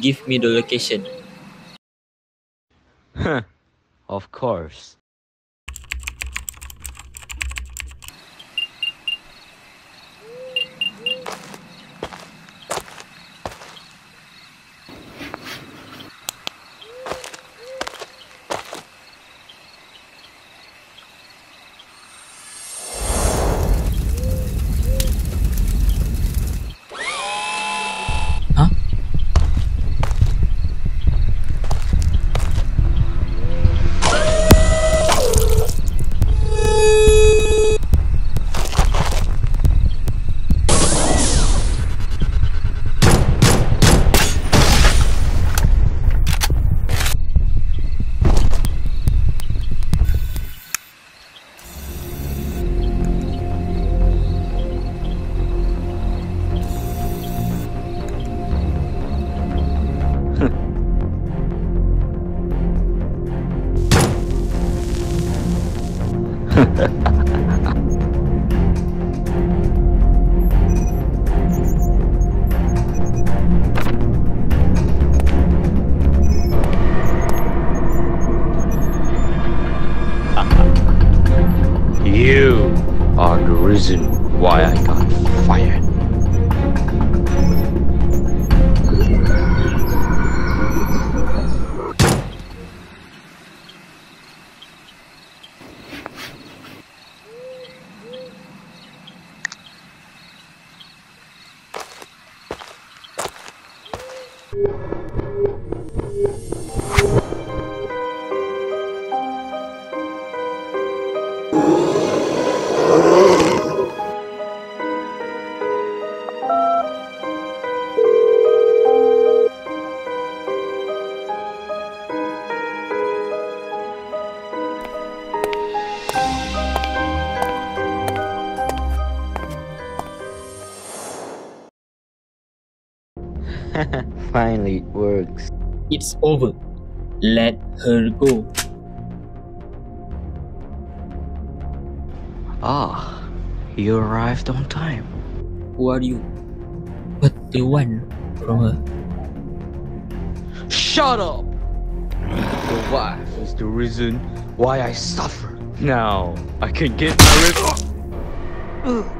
Give me the location. of course. You are the reason why I Ha ha. Finally, it works. It's over. Let her go. Ah, you arrived on time. Who are you? What do you want from her? Shut up! Your wife is the reason why I suffer. Now I can get my revenge.